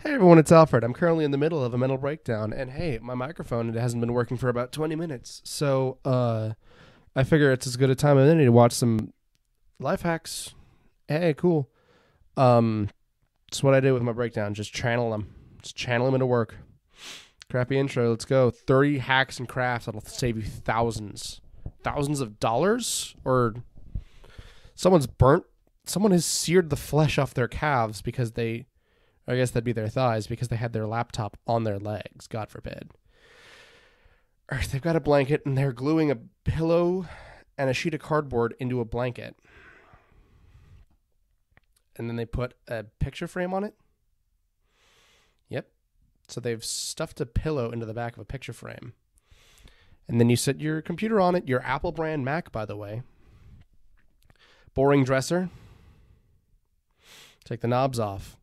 Hey everyone, it's Alfred. I'm currently in the middle of a mental breakdown, and hey, my microphone it hasn't been working for about 20 minutes. So, uh, I figure it's as good a time as any to watch some life hacks. Hey, cool. Um, that's what I did with my breakdown. Just channel them. Just channel them into work. Crappy intro. Let's go. 30 hacks and crafts that'll save you thousands, thousands of dollars, or someone's burnt. Someone has seared the flesh off their calves because they I guess that'd be their thighs because they had their laptop on their legs, God forbid. Or they've got a blanket and they're gluing a pillow and a sheet of cardboard into a blanket. And then they put a picture frame on it. Yep. So they've stuffed a pillow into the back of a picture frame. And then you set your computer on it, your Apple brand Mac, by the way. Boring dresser. Take the knobs off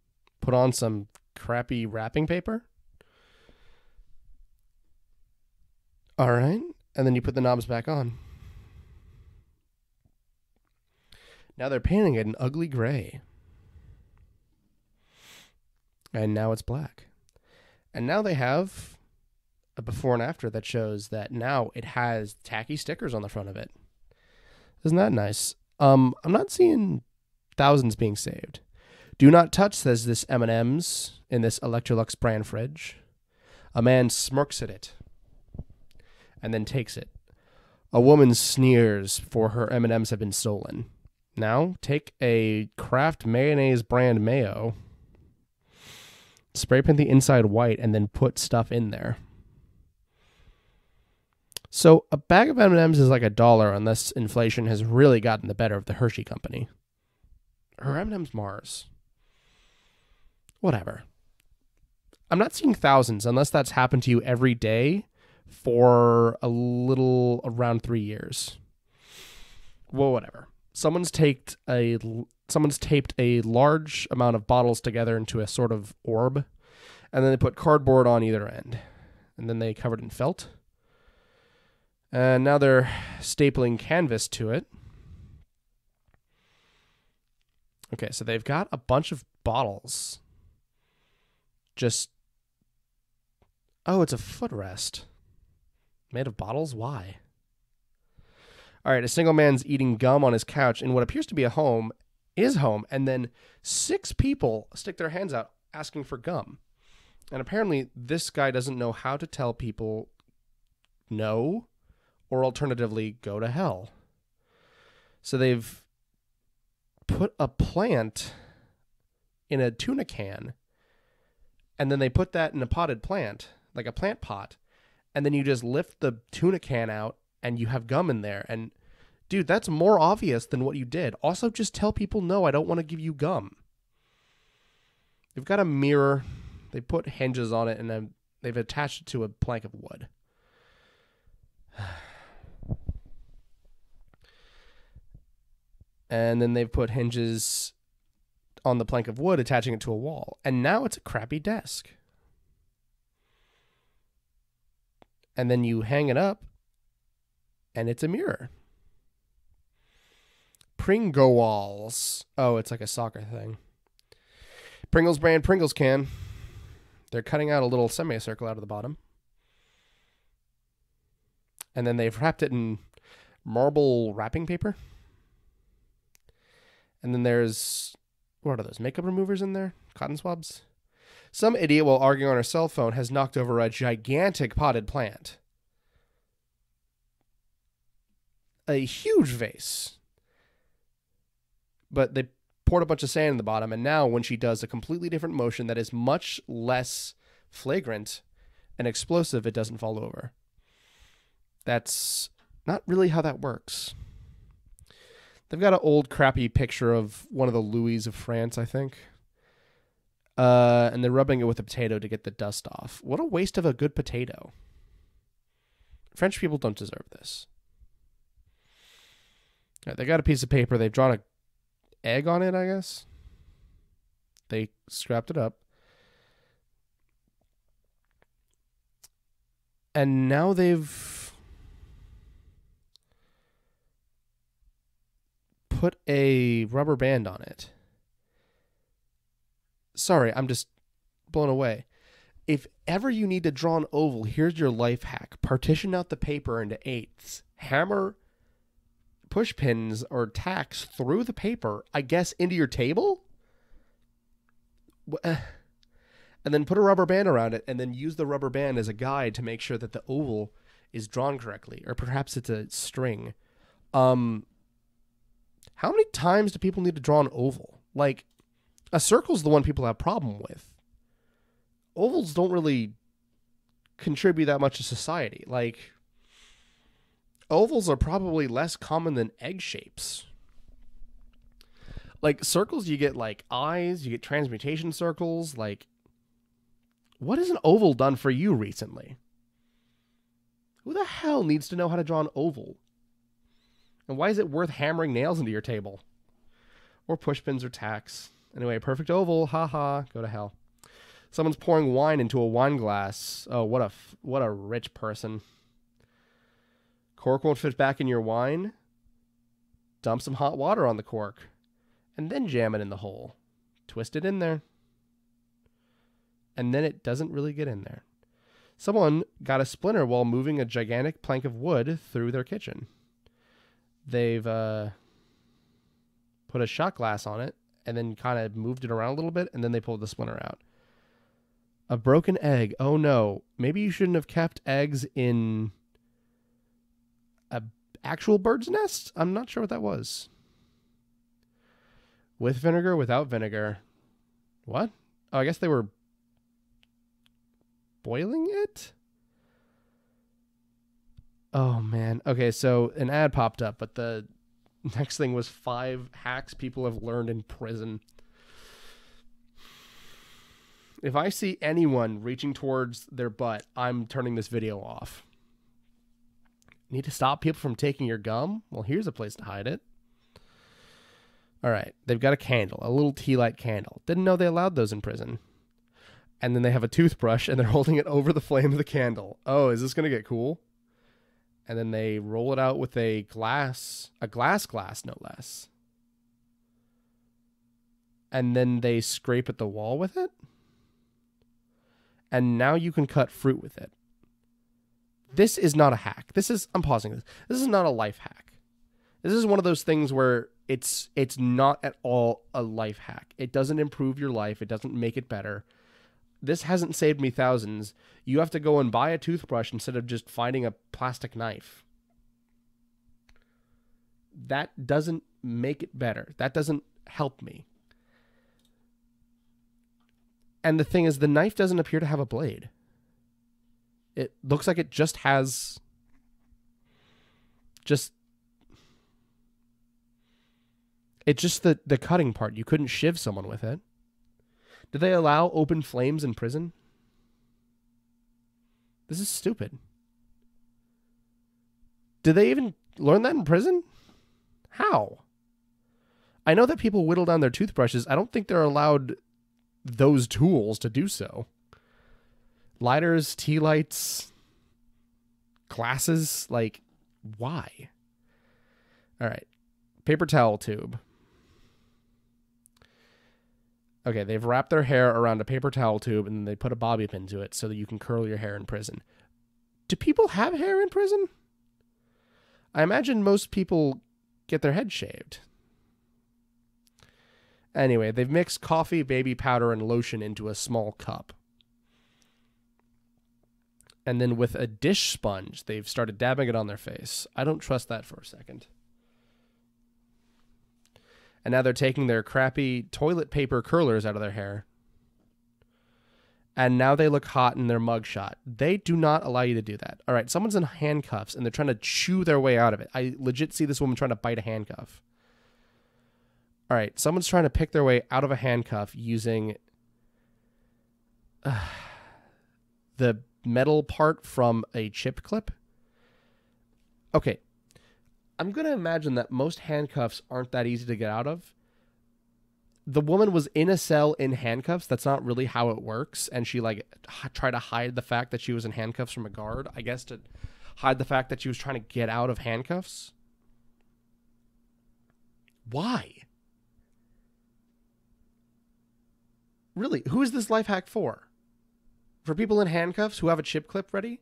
put on some crappy wrapping paper. All right. And then you put the knobs back on. Now they're painting it an ugly gray. And now it's black. And now they have a before and after that shows that now it has tacky stickers on the front of it. Isn't that nice? Um, I'm not seeing thousands being saved. Do not touch, says this M&M's in this Electrolux brand fridge. A man smirks at it and then takes it. A woman sneers for her M&Ms have been stolen. Now, take a Kraft mayonnaise brand mayo, spray paint the inside white, and then put stuff in there. So a bag of M&Ms is like a dollar unless inflation has really gotten the better of the Hershey company. Her M&Ms Mars whatever. I'm not seeing thousands unless that's happened to you every day for a little around three years. Well, whatever. Someone's taped a someone's taped a large amount of bottles together into a sort of orb, and then they put cardboard on either end, and then they covered in felt. And now they're stapling canvas to it. Okay, so they've got a bunch of bottles just oh, it's a footrest made of bottles. Why? All right, a single man's eating gum on his couch in what appears to be a home, is home, and then six people stick their hands out asking for gum. And apparently, this guy doesn't know how to tell people no, or alternatively, go to hell. So they've put a plant in a tuna can and then they put that in a potted plant, like a plant pot, and then you just lift the tuna can out and you have gum in there. And dude, that's more obvious than what you did. Also, just tell people no, I don't want to give you gum. They've got a mirror, they put hinges on it, and then they've attached it to a plank of wood. and then they've put hinges on the plank of wood, attaching it to a wall. And now it's a crappy desk. And then you hang it up, and it's a mirror. Pringles. Oh, it's like a soccer thing. Pringles brand Pringles can. They're cutting out a little semicircle out of the bottom. And then they've wrapped it in marble wrapping paper. And then there's what are those makeup removers in there? Cotton swabs? Some idiot, while arguing on her cell phone, has knocked over a gigantic potted plant. A huge vase. But they poured a bunch of sand in the bottom, and now when she does a completely different motion that is much less flagrant and explosive, it doesn't fall over. That's not really how that works. They've got an old crappy picture of one of the Louis of France, I think. Uh, and they're rubbing it with a potato to get the dust off. What a waste of a good potato. French people don't deserve this. Right, they got a piece of paper. They've drawn a egg on it, I guess. They scrapped it up. And now they've put a rubber band on it. Sorry, I'm just blown away. If ever you need to draw an oval, here's your life hack. Partition out the paper into eighths. Hammer push pins or tacks through the paper, I guess, into your table? Eh. And then put a rubber band around it and then use the rubber band as a guide to make sure that the oval is drawn correctly. Or perhaps it's a string. Um, how many times do people need to draw an oval? Like, a circle's the one people have problem with. Ovals don't really contribute that much to society. Like, ovals are probably less common than egg shapes. Like circles, you get like eyes, you get transmutation circles. Like, what has an oval done for you recently? Who the hell needs to know how to draw an oval? And why is it worth hammering nails into your table? Or pushpins or tacks. Anyway, perfect oval, haha, go to hell. Someone's pouring wine into a wine glass. Oh, what a f- what a rich person. Cork won't fit back in your wine. Dump some hot water on the cork and then jam it in the hole. Twist it in there. And then it doesn't really get in there. Someone got a splinter while moving a gigantic plank of wood through their kitchen. They've uh, put a shot glass on it and then kind of moved it around a little bit and then they pulled the splinter out. A broken egg. Oh no. Maybe you shouldn't have kept eggs in a actual bird's nest? I'm not sure what that was. With vinegar, without vinegar. What? Oh, I guess they were boiling it? Oh man. Okay, so an ad popped up, but the next thing was five hacks people have learned in prison. If I see anyone reaching towards their butt, I'm turning this video off. Need to stop people from taking your gum? Well, here's a place to hide it. All right, they've got a candle, a little tea light candle. Didn't know they allowed those in prison. And then they have a toothbrush and they're holding it over the flame of the candle. Oh, is this going to get cool? And then they roll it out with a glass, a glass glass, no less. And then they scrape at the wall with it. And now you can cut fruit with it. This is not a hack. This is I'm pausing this. This is not a life hack. This is one of those things where it's it's not at all a life hack. It doesn't improve your life. It doesn't make it better. This hasn't saved me thousands. You have to go and buy a toothbrush instead of just finding a plastic knife. That doesn't make it better. That doesn't help me. And the thing is the knife doesn't appear to have a blade. It looks like it just has just it's just the the cutting part. You couldn't shiv someone with it. Do they allow open flames in prison? This is stupid. Did they even learn that in prison? How? I know that people whittle down their toothbrushes. I don't think they're allowed those tools to do so. Lighters, tea lights, glasses, like why? All right. Paper towel tube. Okay, they've wrapped their hair around a paper towel tube and then they put a bobby pin to it so that you can curl your hair in prison. Do people have hair in prison? I imagine most people get their head shaved. Anyway, they've mixed coffee, baby powder, and lotion into a small cup. And then with a dish sponge, they've started dabbing it on their face. I don't trust that for a second. And now they're taking their crappy toilet paper curlers out of their hair. And now they look hot in their mugshot. They do not allow you to do that. All right, someone's in handcuffs and they're trying to chew their way out of it. I legit see this woman trying to bite a handcuff. All right, someone's trying to pick their way out of a handcuff using uh, the metal part from a chip clip. Okay, I'm going to imagine that most handcuffs aren't that easy to get out of. The woman was in a cell in handcuffs. That's not really how it works. And she, like, h- tried to hide the fact that she was in handcuffs from a guard, I guess, to hide the fact that she was trying to get out of handcuffs. Why? Really, who is this life hack for? for people in handcuffs who have a chip clip ready,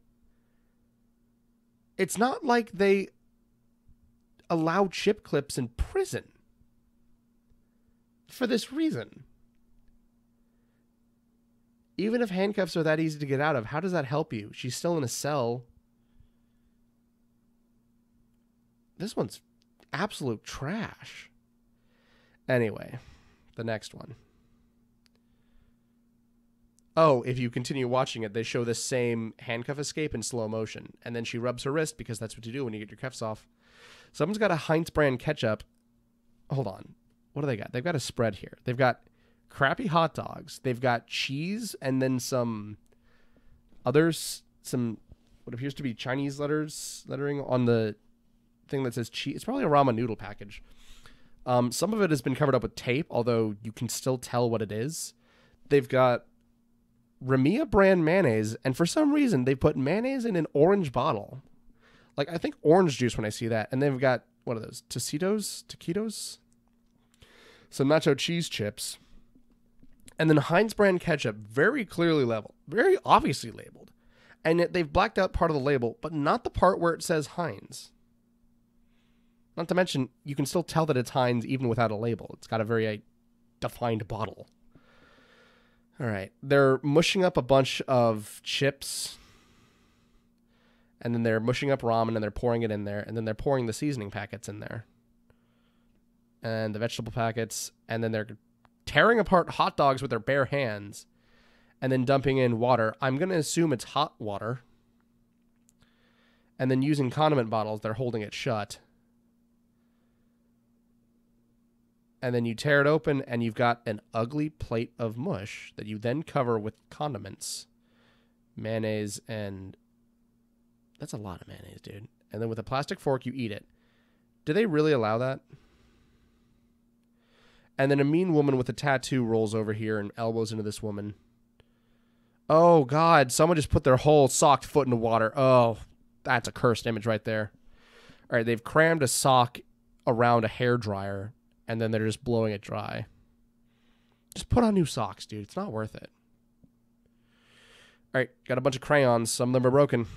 it's not like they allow chip clips in prison for this reason. Even if handcuffs are that easy to get out of, how does that help you? She's still in a cell. This one's absolute trash. Anyway, the next one. Oh, if you continue watching it, they show the same handcuff escape in slow motion. And then she rubs her wrist because that's what you do when you get your cuffs off. Someone's got a Heinz brand ketchup. Hold on. What do they got? They've got a spread here. They've got crappy hot dogs. They've got cheese and then some others, some what appears to be Chinese letters lettering on the thing that says cheese. It's probably a ramen noodle package. Um, some of it has been covered up with tape, although you can still tell what it is. They've got Ramia brand mayonnaise, and for some reason they put mayonnaise in an orange bottle. Like I think orange juice when I see that, and they've got what are those Taquitos, taquitos, some nacho cheese chips, and then Heinz brand ketchup, very clearly labeled, very obviously labeled, and yet they've blacked out part of the label, but not the part where it says Heinz. Not to mention, you can still tell that it's Heinz even without a label. It's got a very defined bottle. All right. They're mushing up a bunch of chips. And then they're mushing up ramen and they're pouring it in there. And then they're pouring the seasoning packets in there. And the vegetable packets. And then they're tearing apart hot dogs with their bare hands. And then dumping in water. I'm going to assume it's hot water. And then using condiment bottles, they're holding it shut. And then you tear it open and you've got an ugly plate of mush that you then cover with condiments, mayonnaise, and that's a lot of mayonnaise, dude. And then with a plastic fork, you eat it. Do they really allow that? And then a mean woman with a tattoo rolls over here and elbows into this woman. Oh, God. Someone just put their whole socked foot in the water. Oh, that's a cursed image right there. All right, they've crammed a sock around a hair dryer and then they're just blowing it dry. Just put on new socks, dude. It's not worth it. All right, got a bunch of crayons. Some of them are broken.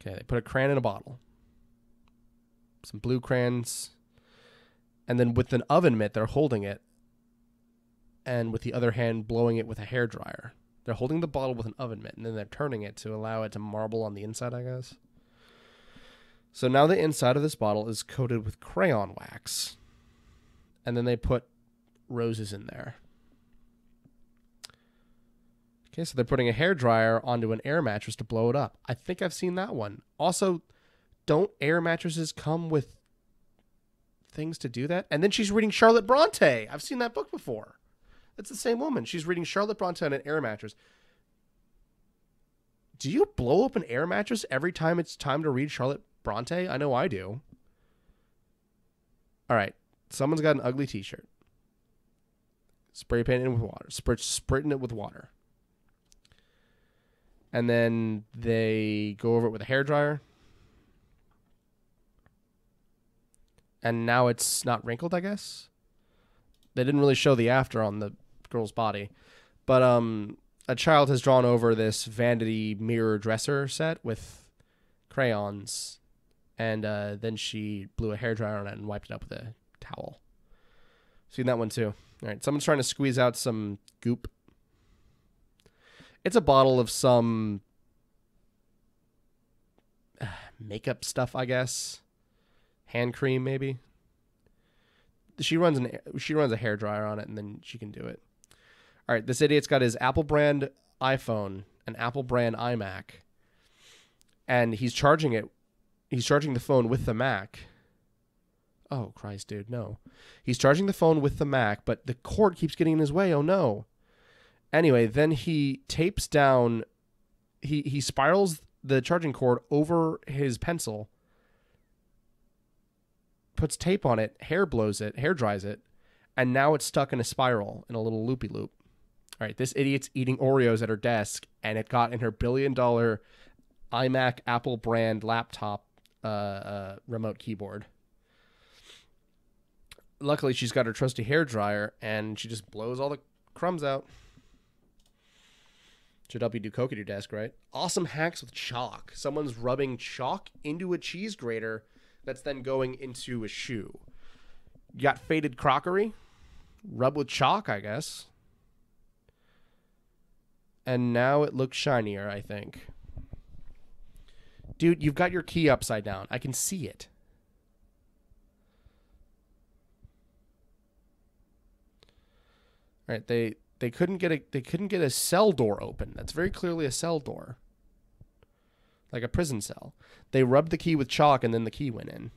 Okay, they put a crayon in a bottle. Some blue crayons. And then with an oven mitt, they're holding it. And with the other hand, blowing it with a hair dryer. They're holding the bottle with an oven mitt, and then they're turning it to allow it to marble on the inside, I guess. So now the inside of this bottle is coated with crayon wax. And then they put roses in there. Okay, so they're putting a hair dryer onto an air mattress to blow it up. I think I've seen that one. Also, don't air mattresses come with things to do that? And then she's reading Charlotte Bronte. I've seen that book before. It's the same woman. She's reading Charlotte Bronte on an air mattress. Do you blow up an air mattress every time it's time to read Charlotte Bronte? I know I do. All right. Someone's got an ugly t shirt. Spray painting it with water. Spr- spritting it with water. And then they go over it with a hair dryer. And now it's not wrinkled, I guess. They didn't really show the after on the girl's body. But um a child has drawn over this vanity mirror dresser set with crayons and uh, then she blew a hair dryer on it and wiped it up with a towel. Seen that one too. All right, someone's trying to squeeze out some goop. It's a bottle of some uh, makeup stuff, I guess. Hand cream, maybe. She runs an she runs a hair dryer on it, and then she can do it. All right, this idiot's got his Apple brand iPhone, an Apple brand iMac, and he's charging it he's charging the phone with the Mac. Oh Christ, dude, no. He's charging the phone with the Mac, but the cord keeps getting in his way. Oh no. Anyway, then he tapes down he he spirals the charging cord over his pencil. Puts tape on it, hair blows it, hair dries it, and now it's stuck in a spiral in a little loopy loop. All right, this idiot's eating Oreos at her desk, and it got in her billion dollar iMac Apple brand laptop uh, uh, remote keyboard. Luckily, she's got her trusty hair dryer, and she just blows all the crumbs out. To help you do coke at your desk, right? Awesome hacks with chalk. Someone's rubbing chalk into a cheese grater that's then going into a shoe. You got faded crockery. Rub with chalk, I guess. And now it looks shinier, I think. Dude, you've got your key upside down. I can see it. Right, they they couldn't get a they couldn't get a cell door open. That's very clearly a cell door. Like a prison cell. They rubbed the key with chalk and then the key went in.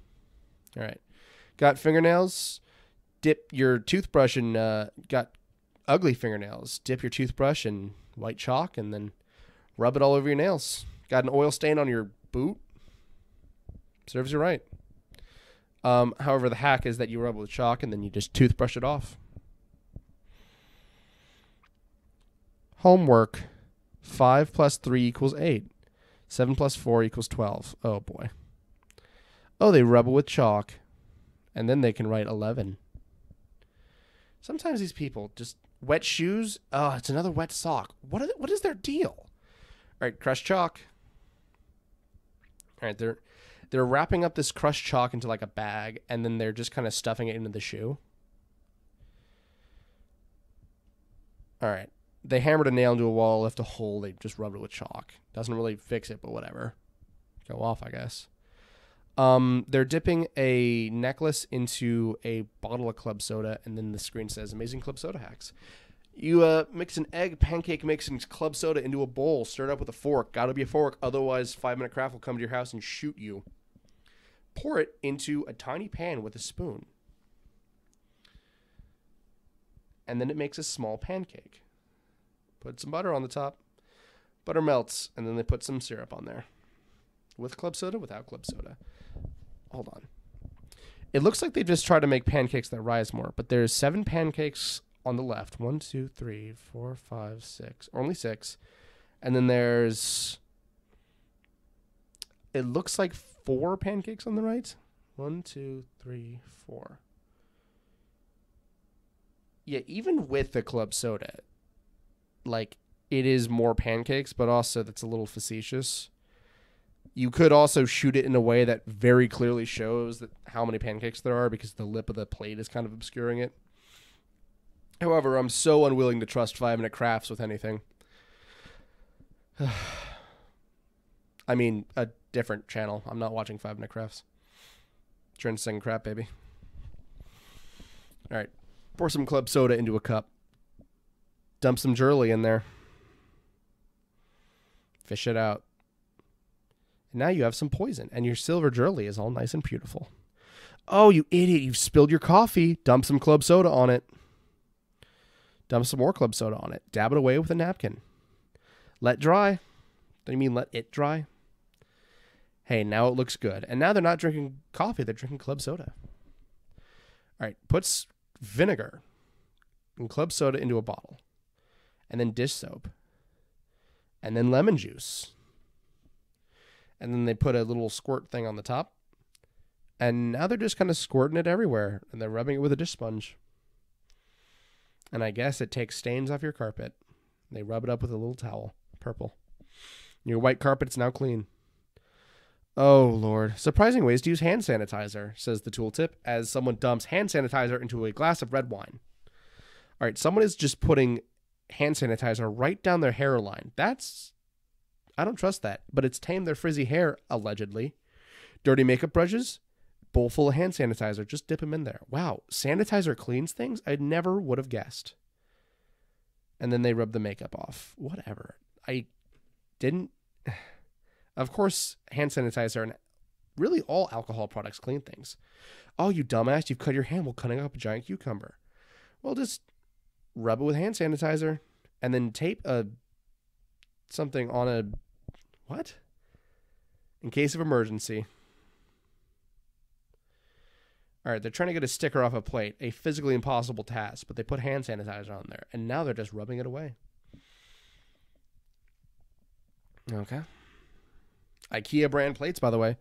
All right. Got fingernails? Dip your toothbrush in uh got ugly fingernails. Dip your toothbrush in white chalk and then rub it all over your nails. Got an oil stain on your boot? Serves you right. Um, however, the hack is that you rub it with chalk and then you just toothbrush it off. Homework. 5 plus 3 equals 8. 7 plus 4 equals 12. Oh boy. Oh, they rub it with chalk. And then they can write 11. Sometimes these people just wet shoes. Oh, it's another wet sock. What is, what is their deal? All right, crush chalk. They're they're wrapping up this crushed chalk into like a bag and then they're just kind of stuffing it into the shoe. All right. They hammered a nail into a wall, left a hole, they just rubbed it with chalk. Doesn't really fix it, but whatever. Go off, I guess. Um, they're dipping a necklace into a bottle of club soda, and then the screen says "Amazing Club Soda Hacks." You uh, mix an egg pancake mix and club soda into a bowl. Stir it up with a fork. Got to be a fork, otherwise Five Minute Craft will come to your house and shoot you. Pour it into a tiny pan with a spoon, and then it makes a small pancake. Put some butter on the top. Butter melts, and then they put some syrup on there. With club soda, without club soda. Hold on. It looks like they just try to make pancakes that rise more, but there's seven pancakes on the left. One, two, three, four, five, six. Only six. And then there's. It looks like four pancakes on the right. One, two, three, four. Yeah, even with the club soda, like it is more pancakes, but also that's a little facetious. You could also shoot it in a way that very clearly shows that how many pancakes there are because the lip of the plate is kind of obscuring it. However, I'm so unwilling to trust Five Minute Crafts with anything. I mean, a different channel. I'm not watching Five Minute Crafts. Trying to sing crap, baby. All right, pour some club soda into a cup. Dump some Jerly in there. Fish it out. And now you have some poison, and your silver Jerly is all nice and beautiful. Oh, you idiot! You've spilled your coffee. Dump some club soda on it. Dump some more club soda on it. Dab it away with a napkin. Let dry. Don't you mean let it dry? Hey, now it looks good. And now they're not drinking coffee, they're drinking club soda. All right, puts vinegar and club soda into a bottle. And then dish soap. And then lemon juice. And then they put a little squirt thing on the top. And now they're just kind of squirting it everywhere. And they're rubbing it with a dish sponge. And I guess it takes stains off your carpet. They rub it up with a little towel, purple. Your white carpet's now clean. Oh, Lord. Surprising ways to use hand sanitizer, says the tooltip, as someone dumps hand sanitizer into a glass of red wine. All right, someone is just putting hand sanitizer right down their hairline. That's. I don't trust that, but it's tamed their frizzy hair, allegedly. Dirty makeup brushes, bowl full of hand sanitizer. Just dip them in there. Wow, sanitizer cleans things? I never would have guessed. And then they rub the makeup off. Whatever. I didn't. Of course, hand sanitizer and really all alcohol products clean things. Oh, you dumbass, you've cut your hand while cutting up a giant cucumber. Well, just rub it with hand sanitizer and then tape a something on a what? In case of emergency. All right, they're trying to get a sticker off a plate, a physically impossible task, but they put hand sanitizer on there, and now they're just rubbing it away. Okay. IKEA brand plates, by the way.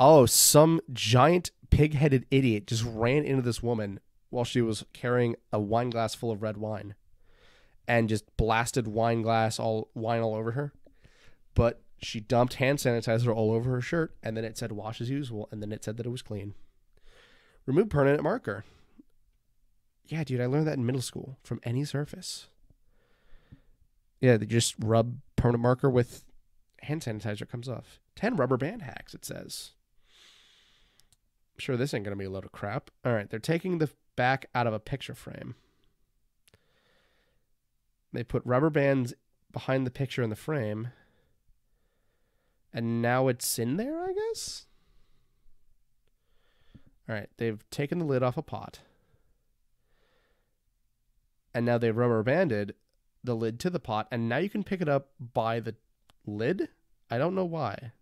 Oh, some giant pig headed idiot just ran into this woman while she was carrying a wine glass full of red wine. and just blasted wine glass all wine all over her. But she dumped hand sanitizer all over her shirt, and then it said wash as usual, and then it said that it was clean. Remove permanent marker. Yeah, dude, I learned that in middle school from any surface. Yeah, they just rub permanent marker with hand sanitizer comes off. 10 rubber band hacks, it says. I'm sure this ain't going to be a load of crap. All right, they're taking the back out of a picture frame. They put rubber bands behind the picture in the frame. And now it's in there, I guess? All right, they've taken the lid off a pot. And now they've rubber banded the lid to the pot, and now you can pick it up by the lid? I don't know why.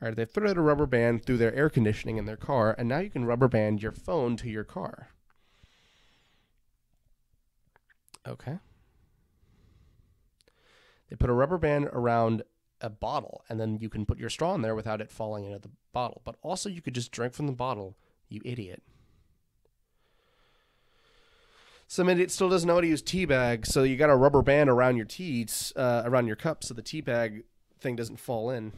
All right, they've threaded a rubber band through their air conditioning in their car, and now you can rubber band your phone to your car. Okay. They put a rubber band around a bottle, and then you can put your straw in there without it falling into the bottle. But also, you could just drink from the bottle, you idiot. Some idiot still doesn't know how to use tea bags, so you got a rubber band around your teas, uh, around your cup, so the tea bag thing doesn't fall in.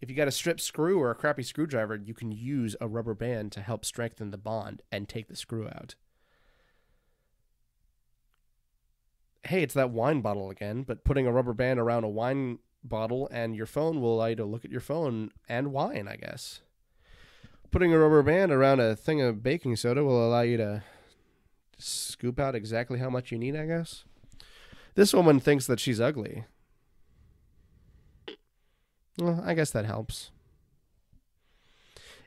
If you got a strip screw or a crappy screwdriver, you can use a rubber band to help strengthen the bond and take the screw out. Hey, it's that wine bottle again, but putting a rubber band around a wine bottle and your phone will allow you to look at your phone and wine, I guess. Putting a rubber band around a thing of baking soda will allow you to scoop out exactly how much you need, I guess. This woman thinks that she's ugly. Well, I guess that helps.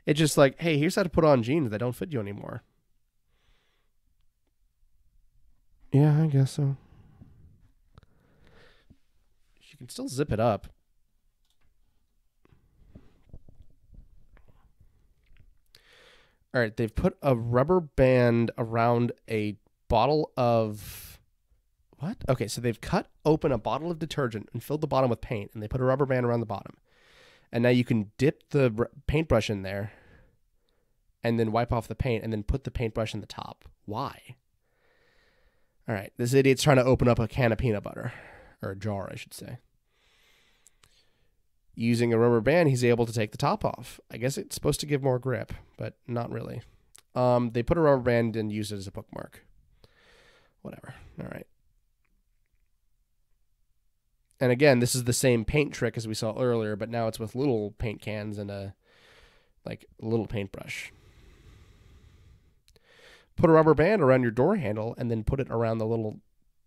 It's just like, hey, here's how to put on jeans that don't fit you anymore. Yeah, I guess so. She can still zip it up. All right, they've put a rubber band around a bottle of what? Okay, so they've cut open a bottle of detergent and filled the bottom with paint, and they put a rubber band around the bottom. And now you can dip the paintbrush in there, and then wipe off the paint, and then put the paintbrush in the top. Why? All right, this idiot's trying to open up a can of peanut butter, or a jar, I should say. Using a rubber band, he's able to take the top off. I guess it's supposed to give more grip, but not really. Um, they put a rubber band and use it as a bookmark. Whatever. All right. And again, this is the same paint trick as we saw earlier, but now it's with little paint cans and a like a little paintbrush. Put a rubber band around your door handle and then put it around the little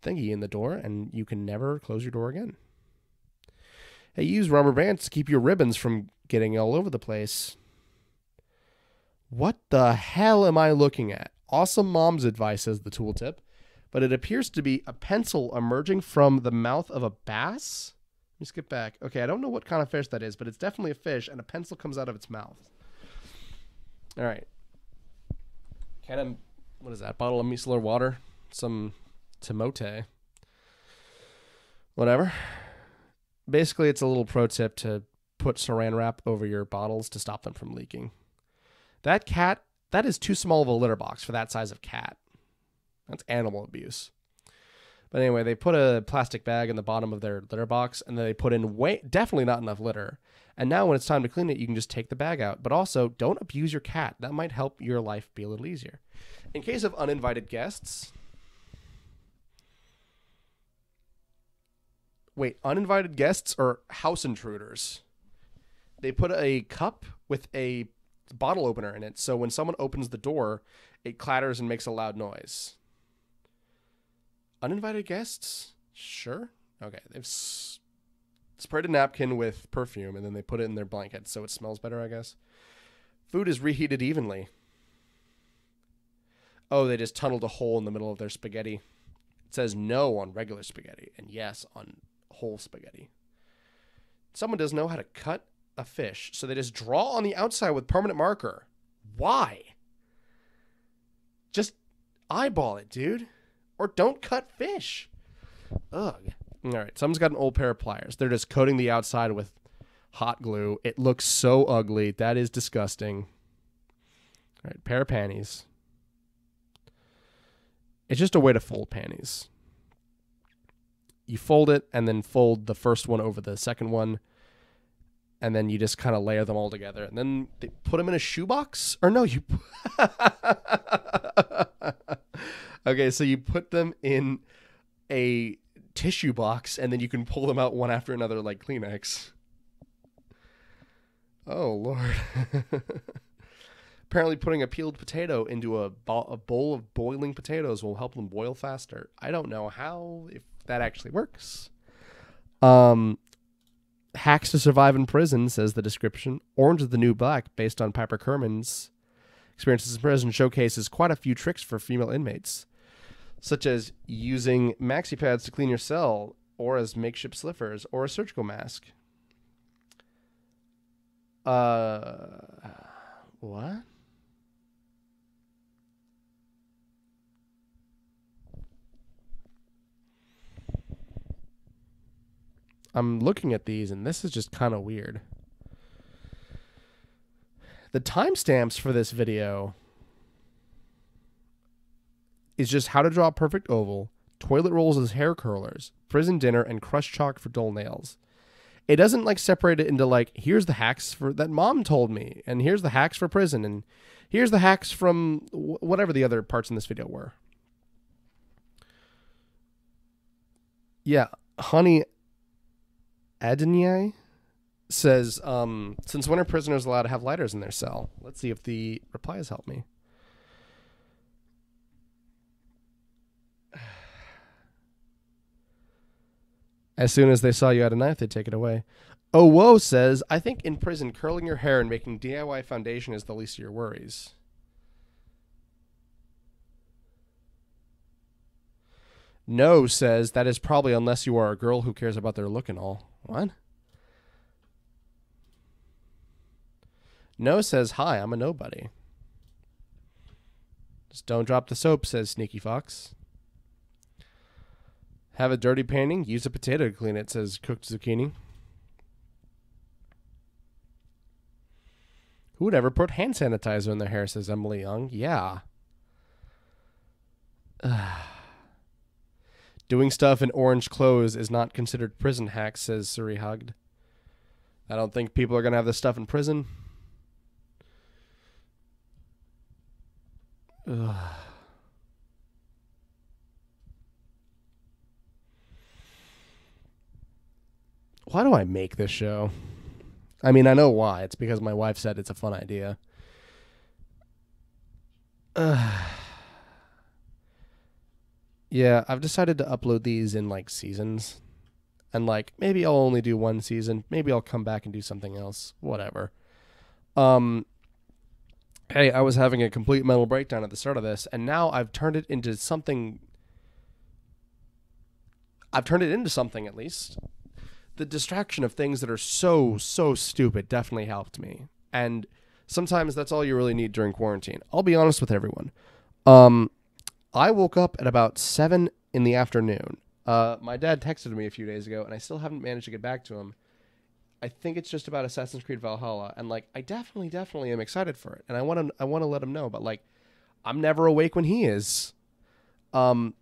thingy in the door, and you can never close your door again. Hey, use rubber bands to keep your ribbons from getting all over the place. What the hell am I looking at? Awesome mom's advice as the tooltip, but it appears to be a pencil emerging from the mouth of a bass. Let me skip back. Okay, I don't know what kind of fish that is, but it's definitely a fish, and a pencil comes out of its mouth. All right. Can I, what is that? Bottle of micellar water? Some timote. Whatever basically it's a little pro tip to put saran wrap over your bottles to stop them from leaking. That cat, that is too small of a litter box for that size of cat. That's animal abuse. But anyway, they put a plastic bag in the bottom of their litter box and then they put in way definitely not enough litter. And now when it's time to clean it, you can just take the bag out. But also, don't abuse your cat. That might help your life be a little easier. In case of uninvited guests, wait, uninvited guests or house intruders? They put a cup with a bottle opener in it, so when someone opens the door, it clatters and makes a loud noise. Uninvited guests? Sure. Okay, they've s- sprayed a napkin with perfume and then they put it in their blanket so it smells better, I guess. Food is reheated evenly. Oh, they just tunneled a hole in the middle of their spaghetti. It says no on regular spaghetti and yes on whole spaghetti. Someone doesn't know how to cut a fish, so they just draw on the outside with permanent marker. Why? Just eyeball it, dude. Or don't cut fish. Ugh. All right, someone's got an old pair of pliers. They're just coating the outside with hot glue. It looks so ugly. That is disgusting. All right, pair of panties. It's just a way to fold panties. You fold it and then fold the first one over the second one, and then you just kind of layer them all together, and then they put them in a shoebox. Or no, you. okay, so you put them in a tissue box, and then you can pull them out one after another like Kleenex. Oh lord. Apparently, putting a peeled potato into a, bo- a bowl of boiling potatoes will help them boil faster. I don't know how, if that actually works. Um, hacks to survive in prison says the description. Orange is the New Black, based on Piper Kerman's experiences in prison, showcases quite a few tricks for female inmates, such as using maxi pads to clean your cell, or as makeshift slippers, or a surgical mask. Uh, what? I'm looking at these and this is just kind of weird. The timestamps for this video is just how to draw a perfect oval, toilet rolls as hair curlers, prison dinner, and crushed chalk for dull nails. It doesn't like separate it into like here's the hacks for that mom told me, and here's the hacks for prison, and here's the hacks from wh- whatever the other parts in this video were. Yeah, honey Adonai says, um, since when are prisoners allowed to have lighters in their cell? Let's see if the replies help me. As soon as they saw you had a knife, they'd take it away. Oh, whoa says, I think in prison, curling your hair and making DIY foundation is the least of your worries. No says, that is probably unless you are a girl who cares about their look and all. What? No says, Hi, I'm a nobody. Just don't drop the soap, says Sneaky Fox. Have a dirty painting? Use a potato to clean it, says Cooked Zucchini. Who would ever put hand sanitizer in their hair, says Emily Young. Yeah. Doing stuff in orange clothes is not considered prison hack, says Suri Hugged. I don't think people are going to have this stuff in prison. Ugh. Why do I make this show? I mean, I know why. It's because my wife said it's a fun idea. Ugh. Yeah, I've decided to upload these in like seasons. And like maybe I'll only do one season, maybe I'll come back and do something else, whatever. Um hey, I was having a complete mental breakdown at the start of this and now I've turned it into something I've turned it into something at least. The distraction of things that are so so stupid definitely helped me. And sometimes that's all you really need during quarantine. I'll be honest with everyone. Um I woke up at about seven in the afternoon. Uh, my dad texted me a few days ago, and I still haven't managed to get back to him. I think it's just about Assassin's Creed Valhalla, and like I definitely, definitely am excited for it, and I want to, I want to let him know. But like, I'm never awake when he is. Um,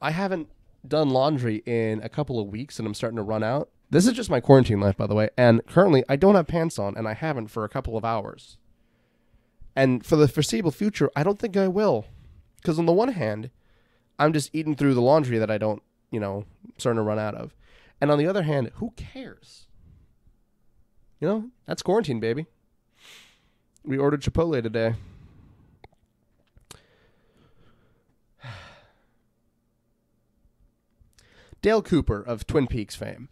I haven't done laundry in a couple of weeks, and I'm starting to run out. This is just my quarantine life, by the way, and currently I don't have pants on, and I haven't for a couple of hours. And for the foreseeable future, I don't think I will. Because on the one hand, I'm just eating through the laundry that I don't, you know, starting to run out of. And on the other hand, who cares? You know, that's quarantine, baby. We ordered Chipotle today. Dale Cooper of Twin Peaks fame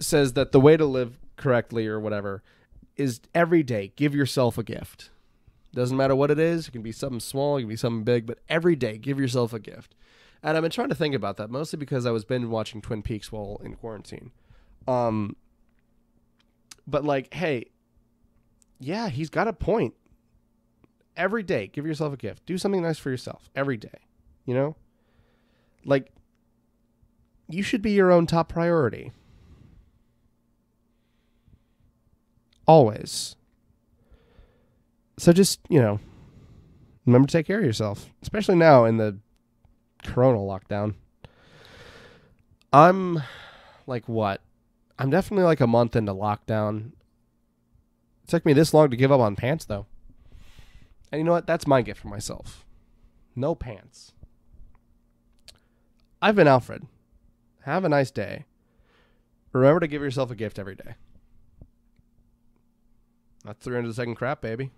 says that the way to live correctly or whatever is every day give yourself a gift. Doesn't matter what it is. It can be something small, it can be something big, but every day give yourself a gift. And I've been trying to think about that mostly because I was been watching Twin Peaks while in quarantine. Um, but like, hey, yeah, he's got a point. Every day, give yourself a gift. Do something nice for yourself every day. You know, like you should be your own top priority. Always. So just, you know, remember to take care of yourself, especially now in the Corona lockdown. I'm like what? I'm definitely like a month into lockdown. It took me this long to give up on pants though. And you know what? That's my gift for myself. No pants. I've been Alfred. Have a nice day. Remember to give yourself a gift every day. That's 300 second crap, baby.